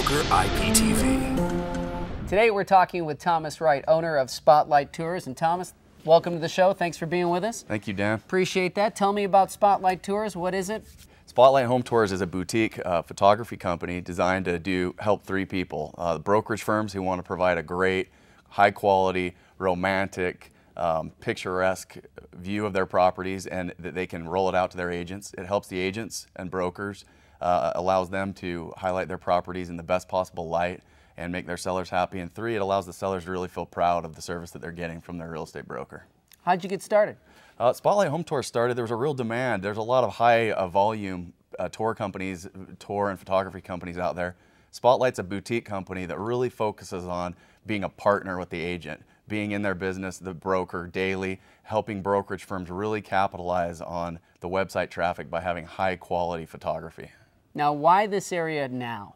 Broker IPTV. Today we're talking with Thomas Wright, owner of Spotlight Tours. And Thomas, welcome to the show. Thanks for being with us. Thank you, Dan. Appreciate that. Tell me about Spotlight Tours. What is it? Spotlight Home Tours is a boutique uh, photography company designed to do help three people: uh, brokerage firms who want to provide a great, high quality, romantic, um, picturesque view of their properties, and that they can roll it out to their agents. It helps the agents and brokers, uh, allows them to highlight their properties in the best possible light and make their sellers happy. And three, it allows the sellers to really feel proud of the service that they're getting from their real estate broker. How'd you get started? Uh, Spotlight Home Tour started, there was a real demand. There's a lot of high uh, volume uh, tour companies, tour and photography companies out there. Spotlight's a boutique company that really focuses on being a partner with the agent, being in their business, the broker daily, helping brokerage firms really capitalize on the website traffic by having high quality photography. Now, why this area now?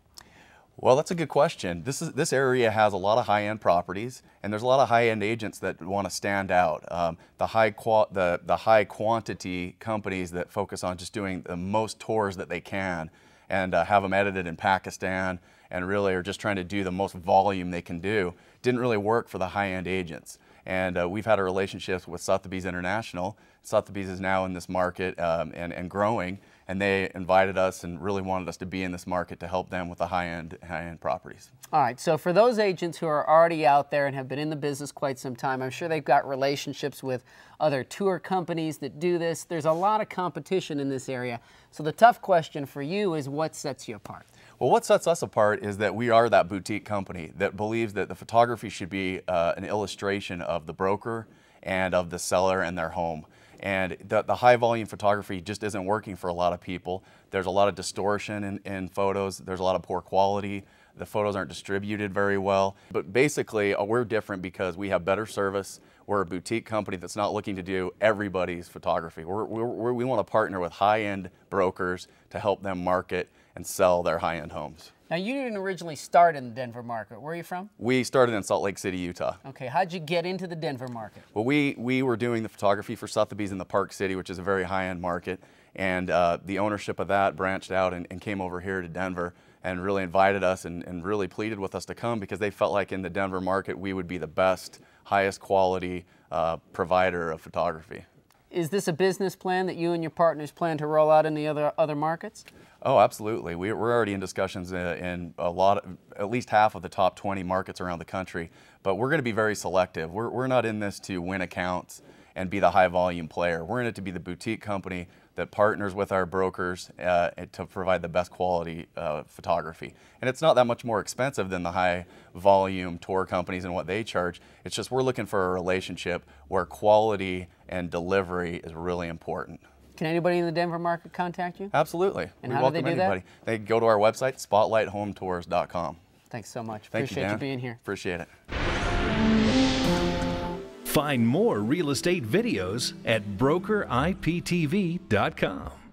Well, that's a good question. This is this area has a lot of high-end properties, and there's a lot of high-end agents that want to stand out. Um, the high the the high quantity companies that focus on just doing the most tours that they can, and uh, have them edited in Pakistan, and really are just trying to do the most volume they can do. Didn't really work for the high-end agents. And uh, we've had a relationship with Sotheby's International. Sotheby's is now in this market um, and, and growing and they invited us and really wanted us to be in this market to help them with the high-end high-end properties. All right, so for those agents who are already out there and have been in the business quite some time, I'm sure they've got relationships with other tour companies that do this. There's a lot of competition in this area. So the tough question for you is what sets you apart? Well, what sets us apart is that we are that boutique company that believes that the photography should be uh, an illustration of the broker and of the seller and their home. And the, the, high volume photography just isn't working for a lot of people. There's a lot of distortion in, in, photos. There's a lot of poor quality. The photos aren't distributed very well. But basically, uh, we're different because we have better service. We're a boutique company that's not looking to do everybody's photography. We're, we're, we want to partner with high-end brokers to help them market and sell their high-end homes. Now, you didn't originally start in the Denver market. Where are you from? We started in Salt Lake City, Utah. Okay, how'd you get into the Denver market? Well, we, we were doing the photography for Sotheby's in the Park City, which is a very high-end market, and uh, the ownership of that branched out and, and, came over here to Denver and really invited us and, and really pleaded with us to come because they felt like in the Denver market we would be the best, highest quality uh, provider of photography. Is this a business plan that you and your partners plan to roll out in the other other markets? Oh, absolutely. We, are already in discussions uh, in, a lot, of, at least half of the top 20 markets around the country. But we're going to be very selective. We're, we're not in this to win accounts and be the high volume player. We're in it to be the boutique company that partners with our brokers uh, to provide the best quality uh, photography. And it's not that much more expensive than the high volume tour companies and what they charge. It's just we're looking for a relationship where quality and delivery is really important. Can anybody in the Denver market contact you? Absolutely. And we how welcome do they do anybody. That? They go to our website, spotlighthometours.com. Thanks so much. Thank Appreciate you, you being here. Appreciate it. Find more real estate videos at brokeriptv.com.